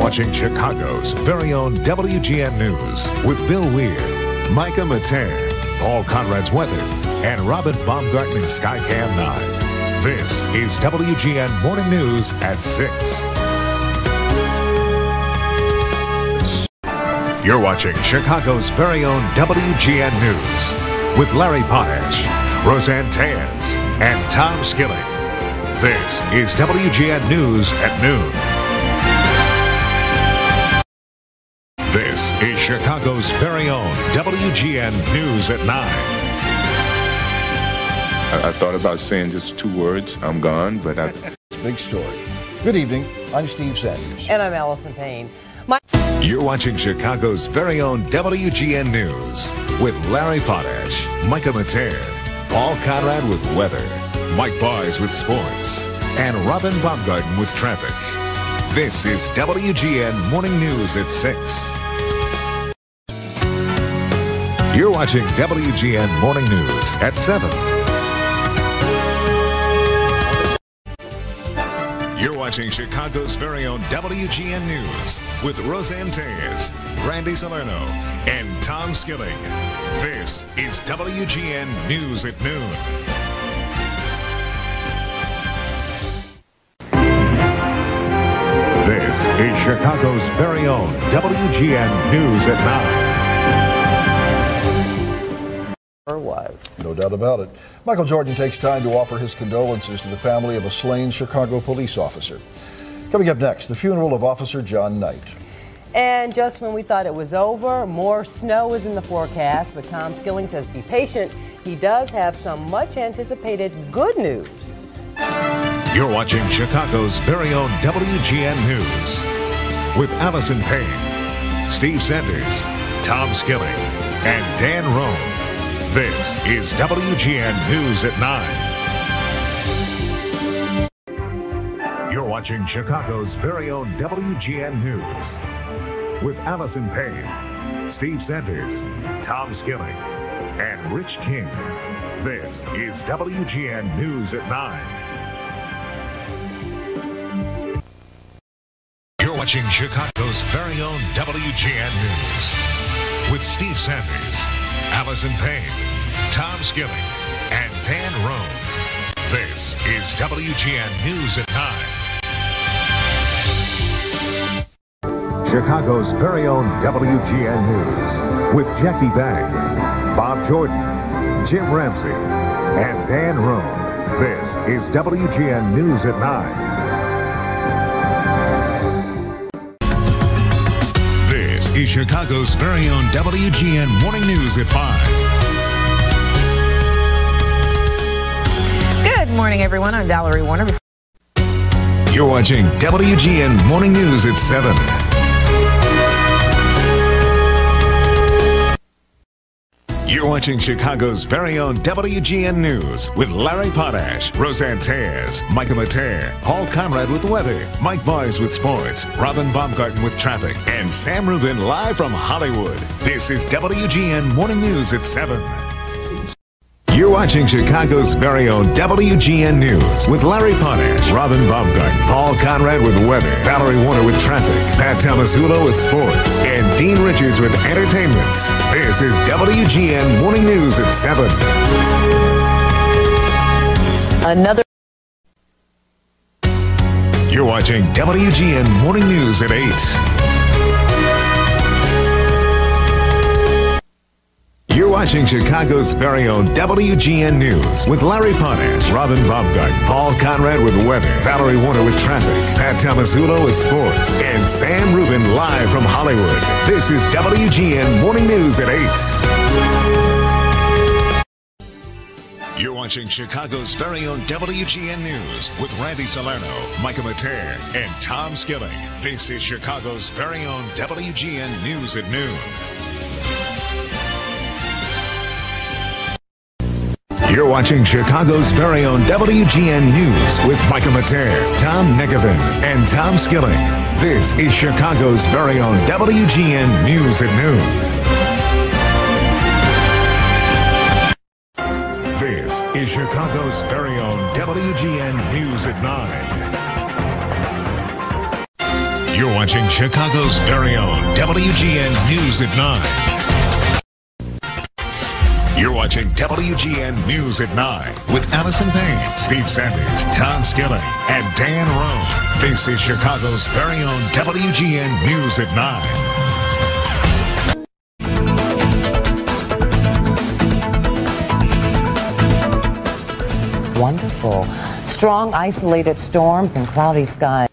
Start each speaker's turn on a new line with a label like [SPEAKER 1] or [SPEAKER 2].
[SPEAKER 1] watching Chicago's very own WGN News with Bill Weir, Micah Materre, Paul Konrad's Weather, and Robin Baumgarten Skycam 9. This is WGN Morning News at 6. You're watching Chicago's very own WGN News with Larry Potash, Roseanne Tellez, and Tom Skilling. This is WGN News at noon. This is Chicago's very own WGN News at 9.
[SPEAKER 2] I, I thought about saying just two words, I'm gone, but I.
[SPEAKER 3] Big story. Good evening. I'm Steve Sanders.
[SPEAKER 4] And I'm Allison Payne. My-
[SPEAKER 1] You're watching Chicago's very own WGN News with Larry Potash, Micah Materre, Paul Konrad with weather, Mike Boys with sports, and Robin Baumgarten with traffic. This is WGN Morning News at 6. You're watching WGN Morning News at 7. You're watching Chicago's very own WGN News with Roseanne Tellez, Randy Salerno, and Tom Skilling. This is WGN News at noon. This is Chicago's very own WGN News at 9.
[SPEAKER 4] Was.
[SPEAKER 3] No doubt about it. Michael Jordan takes time to offer his condolences to the family of a slain Chicago police officer. Coming up next, the funeral of Officer John Knight.
[SPEAKER 4] And just when we thought it was over, more snow is in the forecast, but Tom Skilling says be patient. He does have some much anticipated good news.
[SPEAKER 1] You're watching Chicago's very own WGN News with Allison Payne, Steve Sanders, Tom Skilling, and Dan Roan. This is WGN News at 9. You're watching Chicago's very own WGN News with Allison Payne, Steve Sanders, Tom Skilling, and Rich King. This is WGN News at 9. You're watching Chicago's very own WGN News with Steve Sanders, Allison Payne, Tom Skilling, and Dan Roan. This is WGN News at 9. Chicago's very own WGN News with Jackie Bange, Bob Jordan, Jim Ramsey, and Dan Roan. This is WGN News at 9. This is Chicago's very own WGN Morning News at 5.
[SPEAKER 5] Good morning, everyone. I'm Valerie Warner.
[SPEAKER 1] You're watching WGN Morning News at 7. You're watching Chicago's very own WGN News with Larry Potash, Roseanne Tellez, Micah Materre, Paul Konrad with weather, Mike Boys with sports, Robin Baumgarten with traffic, and Sam Rubin live from Hollywood. This is WGN Morning News at 7. You're watching Chicago's very own WGN News with Larry Potash, Robin Baumgarten, Paul Konrad with weather, Valerie Warner with traffic, Pat Tomasulo with sports, and Dean Richards with entertainment. This is WGN Morning News at 7.
[SPEAKER 4] Another.
[SPEAKER 1] You're watching WGN Morning News at 8. You're watching Chicago's very own WGN News with Larry Potash, Robin Baumgarten, Paul Konrad with weather, Valerie Warner with traffic, Pat Tomasulo with sports, and Sam Rubin live from Hollywood. This is WGN Morning News at 8. You're watching Chicago's very own WGN News with Randy Salerno, Micah Materre, and Tom Skilling. This is Chicago's very own WGN News at noon. You're watching Chicago's very own WGN News with Micah Materre, Tom Negovan, and Tom Skilling. This is Chicago's very own WGN News at noon. This is Chicago's very own WGN News at 9. You're watching Chicago's very own WGN News at 9. You're watching WGN News at 9 with Allison Payne, Steve Sanders, Tom Skilling, and Dan Roan. This is Chicago's very own WGN News at
[SPEAKER 4] 9. Wonderful. Strong isolated storms and cloudy skies.